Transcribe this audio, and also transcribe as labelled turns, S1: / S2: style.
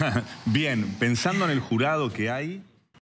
S1: Bien, pensando en el jurado que hay,